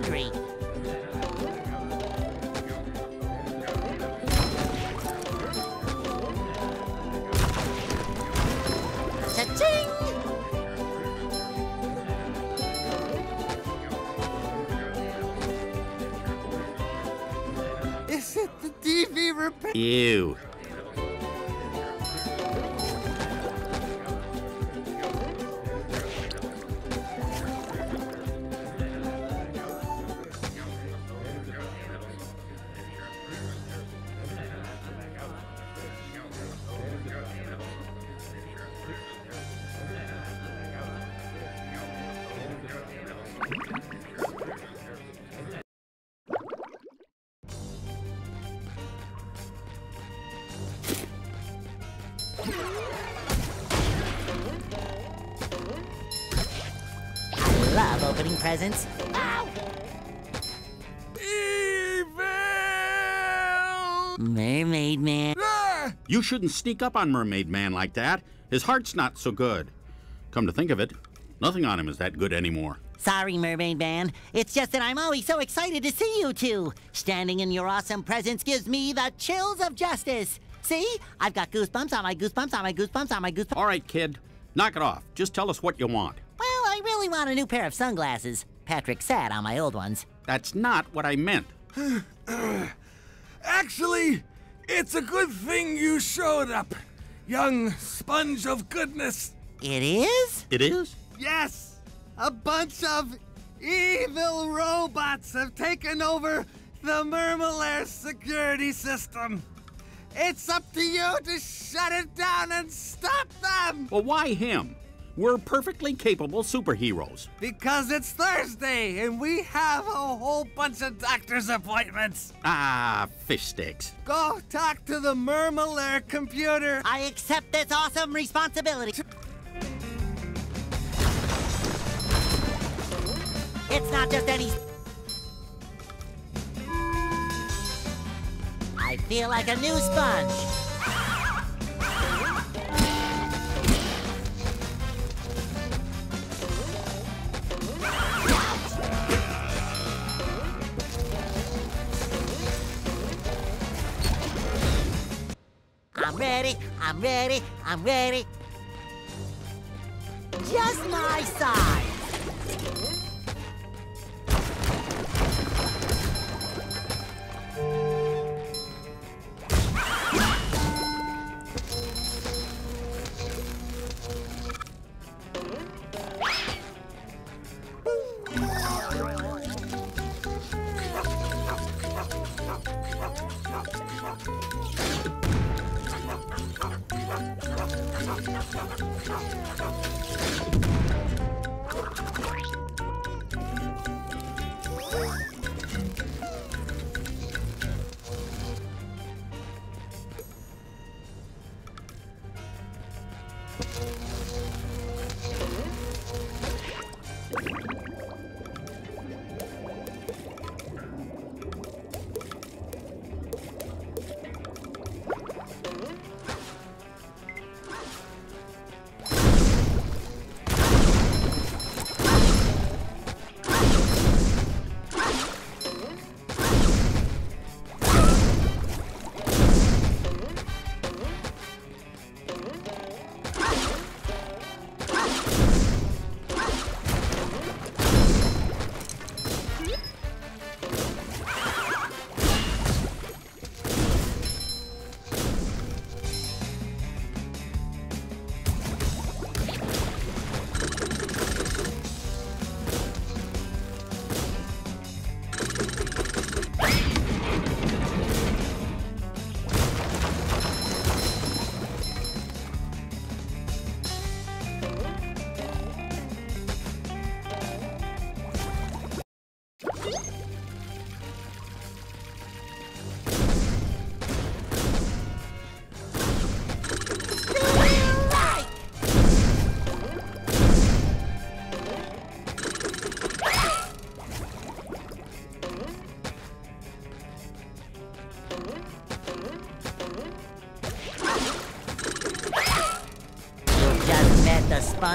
to love presents. Ow! Evil! Mermaid Man. Ah! You shouldn't sneak up on Mermaid Man like that. His heart's not so good. Come to think of it, nothing on him is that good anymore. Sorry, Mermaid Man. It's just that I'm always so excited to see you two. Standing in your awesome presence gives me the chills of justice. See? I've got goosebumps on my goosebumps on my goosebumps on my goosebumps. All right, kid, knock it off. Just tell us what you want. Well, I really want a new pair of sunglasses. Patrick sat on my old ones. That's not what I meant. Actually, it's a good thing you showed up, young sponge of goodness. It is? It is? Yes, a bunch of evil robots have taken over the Mermalair security system. It's up to you to shut it down and stop them! Well, why him? We're perfectly capable superheroes. Because it's Thursday and we have a whole bunch of doctor's appointments. Ah, fish sticks. Go talk to the Mermalair computer. I accept this awesome responsibility. It's not just any. I feel like a new sponge. I'm ready, I'm ready. Just my size. Sponginator. ハハハハ!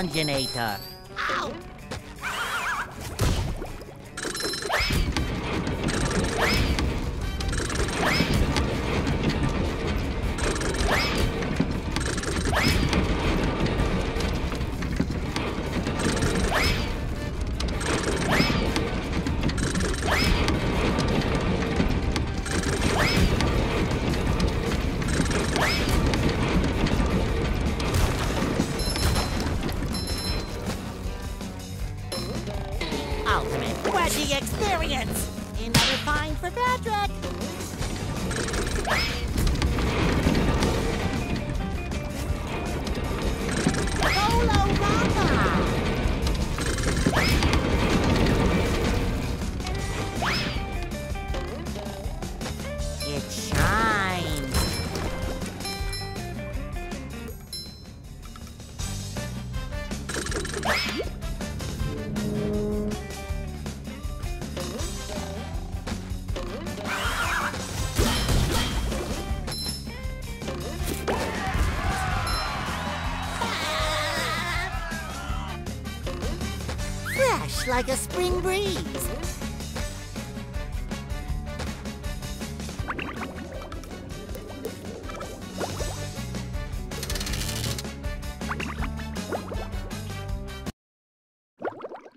Ow!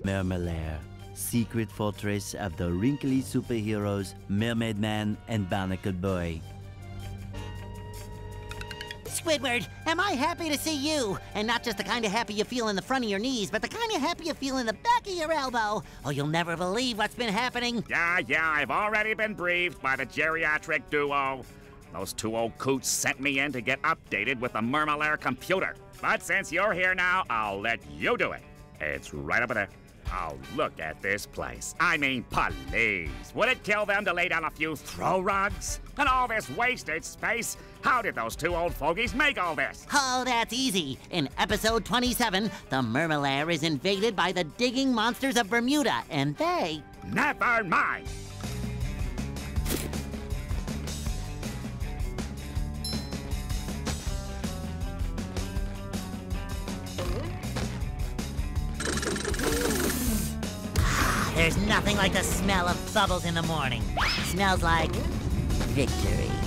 Mermalair, secret fortress of the wrinkly superheroes Mermaid Man and Barnacle Boy. Squidward, am I happy to see you? And not just the kind of happy you feel in the front of your knees, but the kind of happy you feel in the back of your elbow. Oh, you'll never believe what's been happening. Yeah, yeah, I've already been briefed by the geriatric duo. Those two old coots sent me in to get updated with the Mermalair computer. But since you're here now, I'll let you do it. It's right over there. Oh, look at this place. I mean, please. Would it kill them to lay down a few throw rugs? And all this wasted space? How did those two old fogies make all this? Oh, that's easy. In episode 27, the Mermalair is invaded by the digging monsters of Bermuda, and they. Never mind. There's nothing like the smell of bubbles in the morning. Smells like victory.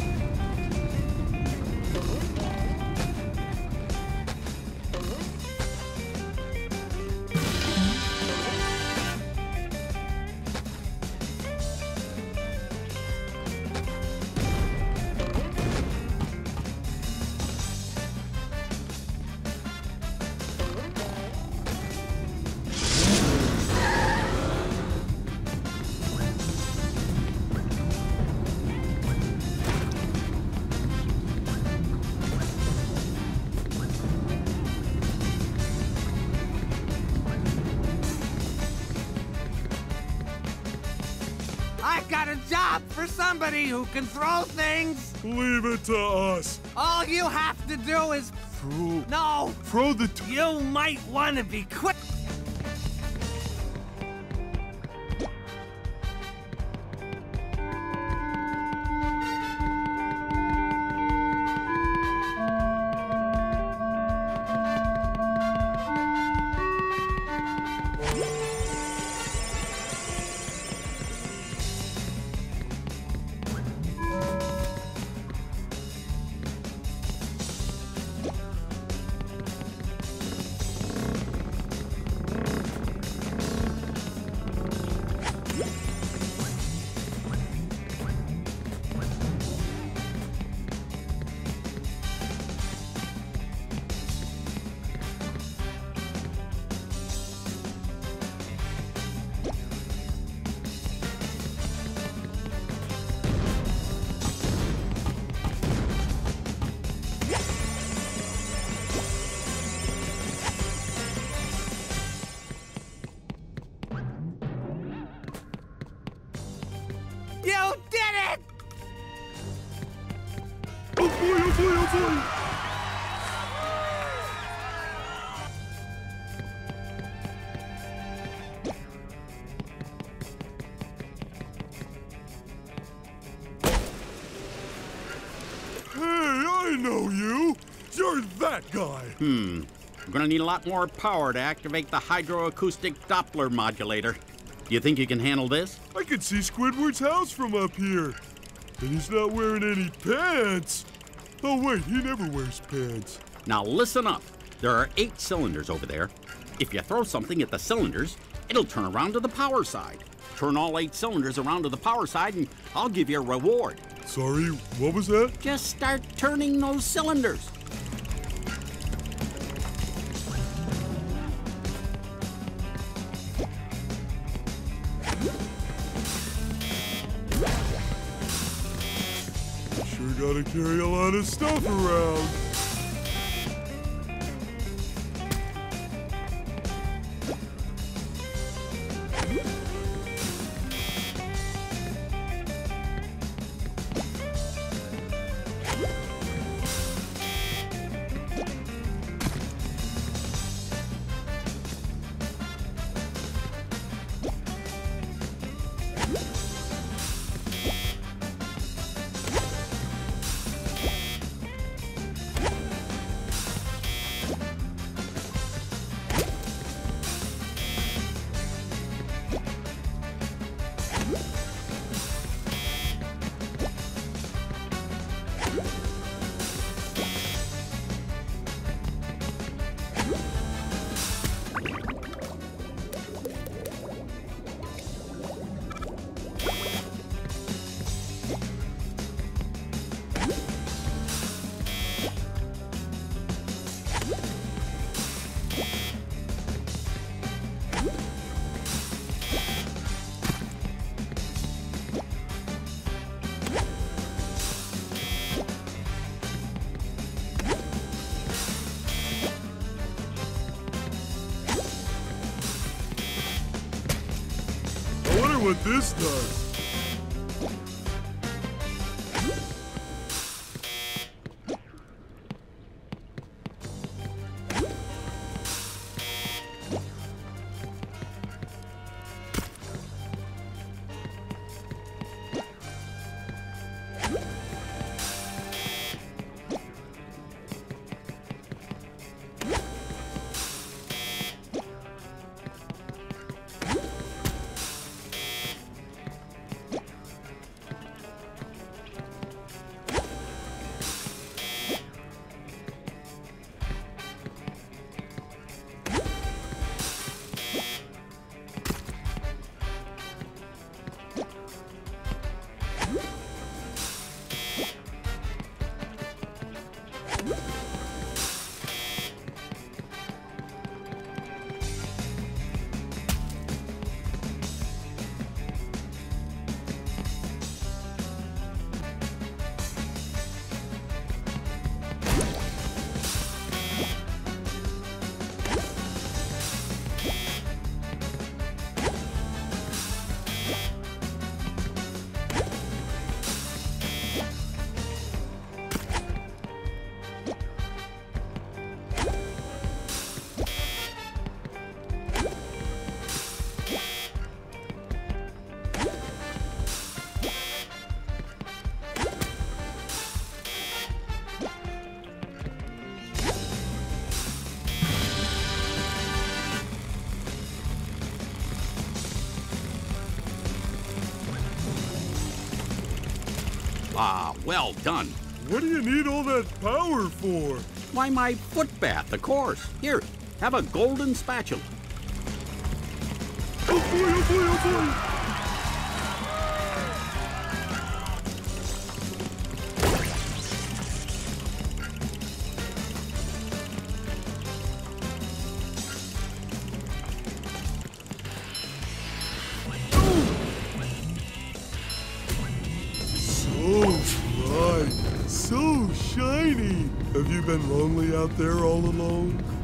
Leave it to us. All you have to do is. Throw, No, throw the. T- you might want to be quick. That guy. Hmm. We're gonna need a lot more power to activate the hydroacoustic Doppler modulator. Do you think you can handle this? I can see Squidward's house from up here. And he's not wearing any pants. Oh, wait, he never wears pants. Now listen up. There are eight cylinders over there. If you throw something at the cylinders, it'll turn around to the power side. Turn all eight cylinders around to the power side, and I'll give you a reward. Sorry, what was that? Just start turning those cylinders. Carry a lot of stuff around. What this does. Well done. What do you need all that power for? Why, my foot bath, of course. Here, have a golden spatula. Oh boy, oh boy, oh boy! You been lonely out there all alone?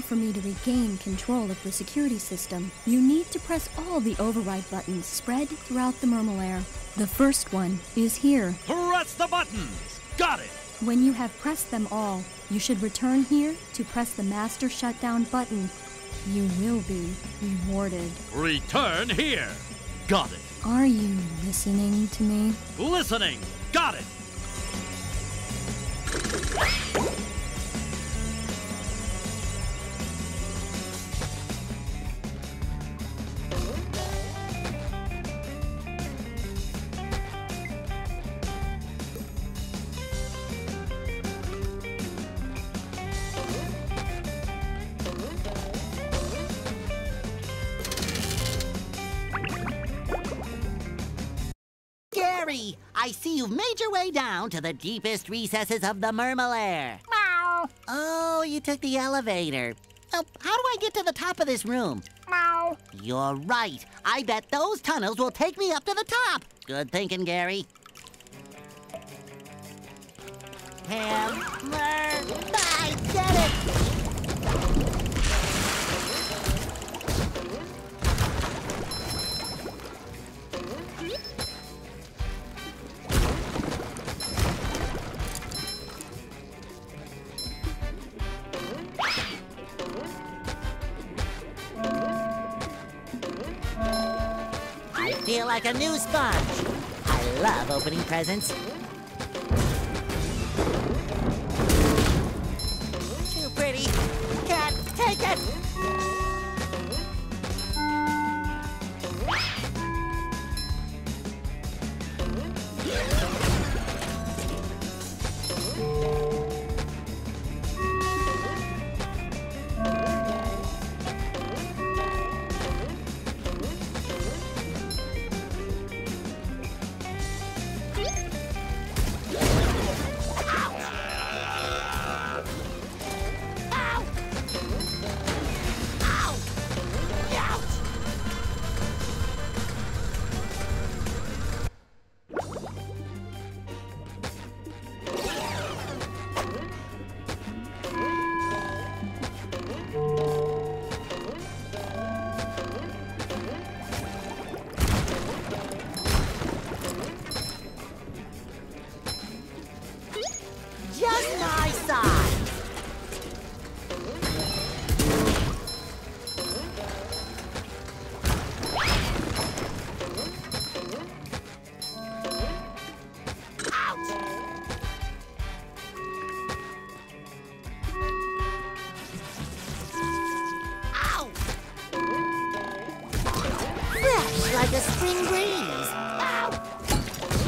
Order for me to regain control of the security system, you need to press all the override buttons spread throughout the Mermalair. The first one is here. Press the buttons! Got it! When you have pressed them all, you should return here to press the master shutdown button. You will be rewarded. Return here! Got it! Are you listening to me? Listening! Got it! I see you've made your way down to the deepest recesses of the Mermalair. Meow. Oh, you took the elevator. Oh, how do I get to the top of this room? Meow. You're right. I bet those tunnels will take me up to the top. Good thinking, Gary. Hammer! I get it! Like a new sponge. I love opening presents. Too pretty. Can't take it.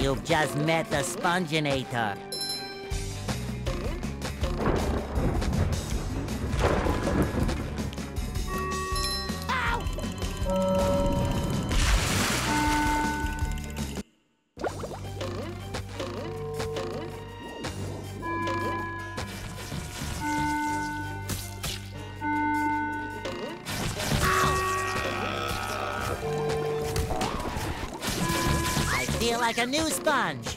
You've just met the Sponginator. A new sponge.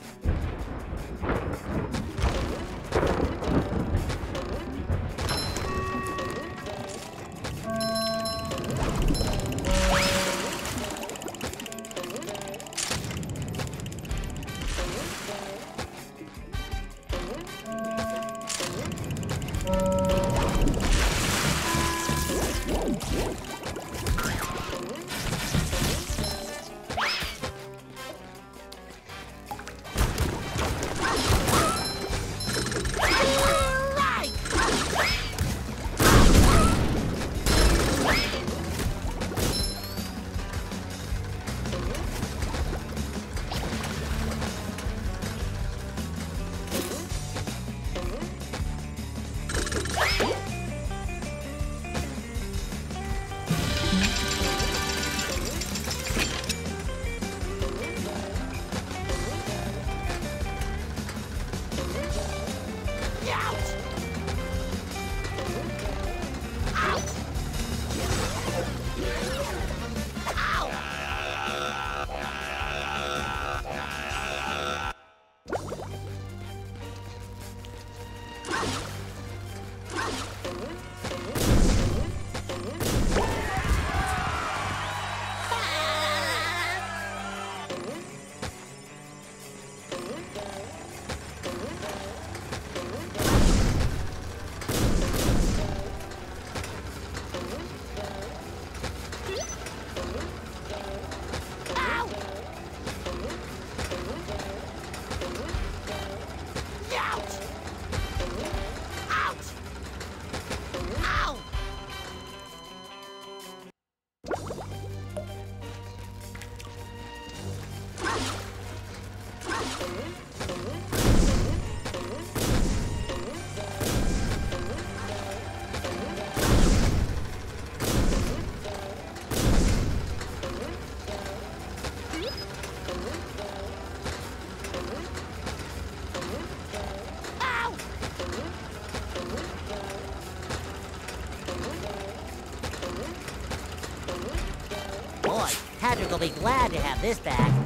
Will be glad to have this back.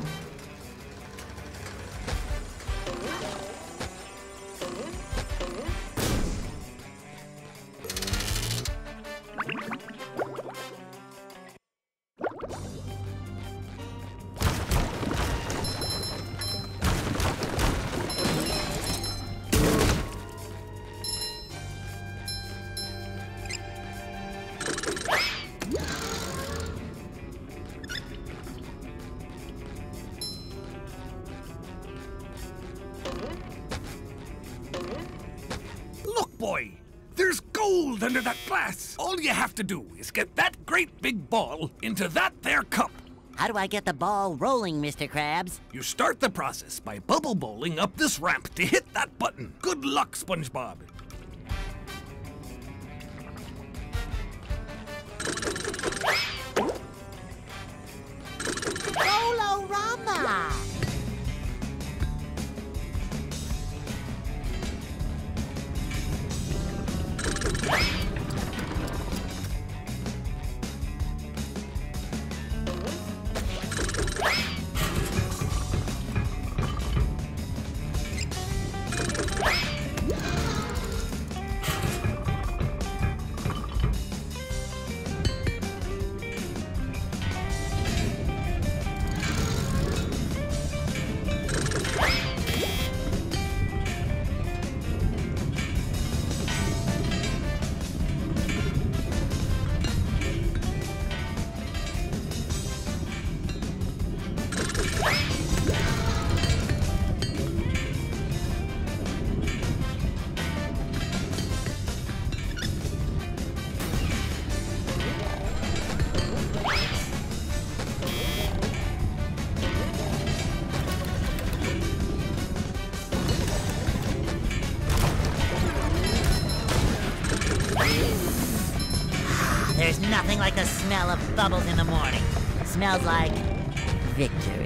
You have to do is get that great big ball into that there cup. How do I get the ball rolling, Mr. Krabs? You start the process by bubble bowling up this ramp to hit that button. Good luck, SpongeBob. Smell of bubbles in the morning. Smells like victory.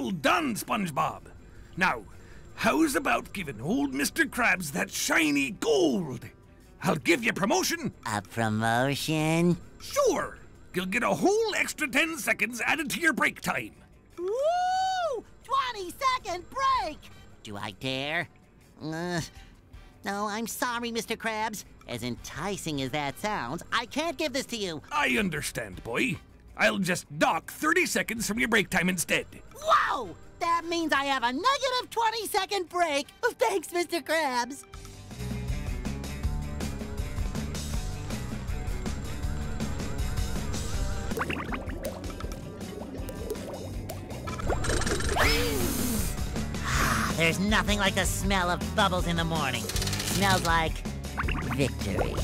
Well done, SpongeBob. Now, how's about giving old Mr. Krabs that shiny gold? I'll give you promotion. A promotion? Sure. You'll get a whole extra 10 seconds added to your break time. Woo! 20 second break! Do I dare? Uh, no, I'm sorry, Mr. Krabs. As enticing as that sounds, I can't give this to you. I understand, boy. I'll just dock 30 seconds from your break time instead. Whoa! That means I have a negative 20 second break. Thanks, Mr. Krabs. There's nothing like the smell of bubbles in the morning. Smells like victory.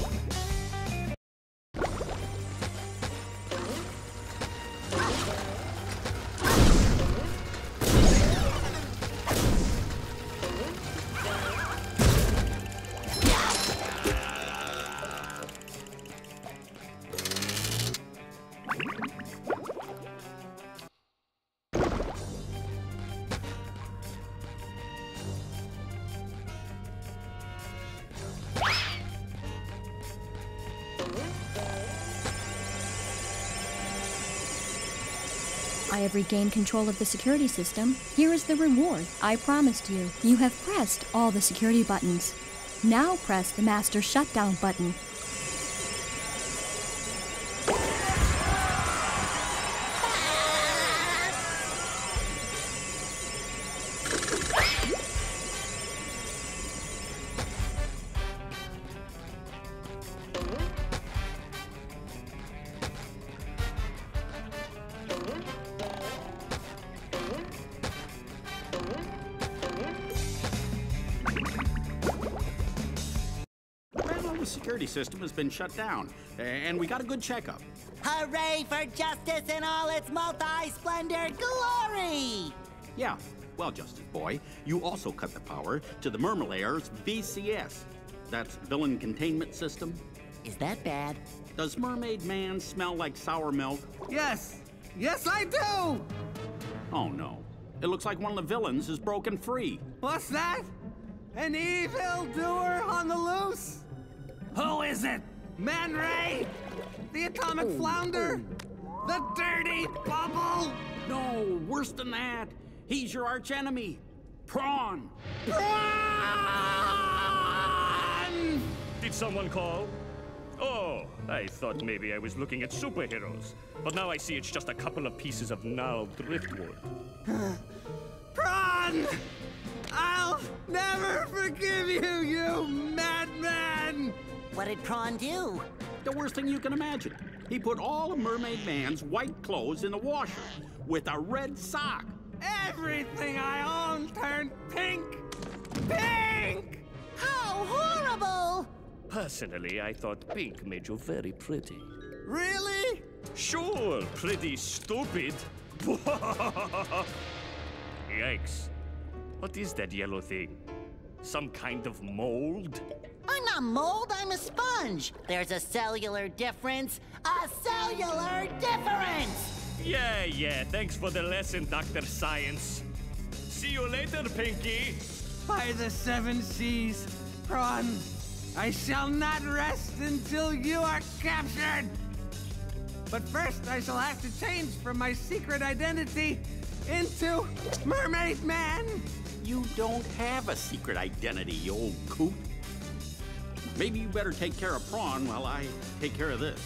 I have regained control of the security system. Here is the reward I promised you. You have pressed all the security buttons. Now press the master shutdown button. Well, security system has been shut down, and we got a good checkup. Hooray for justice in all its multi-splendor glory! Yeah, well, Justice Boy, you also cut the power to the Mermalair's VCS. That's Villain Containment System. Is that bad? Does Mermaid Man smell like sour milk? Yes, yes, I do. Oh no. It looks like one of the villains is broken free. What's that? An evil doer on the loose? Who is it? Man Ray? The atomic oh. flounder? The dirty bubble? No, worse than that. He's your archenemy, Prawn. Prawn! Did someone call? Oh, I thought maybe I was looking at superheroes. But now I see it's just a couple of pieces of gnarled driftwood. Prawn! I'll never forgive you, you madman! What did Prawn do? The worst thing you can imagine. He put all of Mermaid Man's white clothes in the washer with a red sock. Everything I own turned pink! Pink! How horrible! Personally, I thought pink made you very pretty. Really? Sure, pretty stupid. Yikes. What is that yellow thing? Some kind of mold? I'm not mold, I'm a sponge. There's a cellular difference. A cellular difference! Yeah, yeah, thanks for the lesson, Dr. Science. See you later, Pinky. By the seven seas, Prawn, I shall not rest until you are captured! But first, I shall have to change from my secret identity into Mermaid Man! You don't have a secret identity, you old coot. Maybe you better take care of Prawn while I take care of this.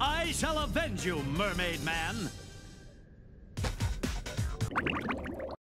I shall avenge you, Mermaid Man.